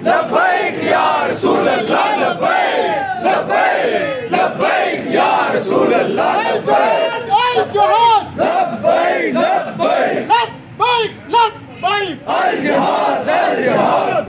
لبيك يا رسول الله لبيك لبيك لبيك يا رسول الله لبيك الجهاد لبيك لبيك لبيك لبيك الجهاد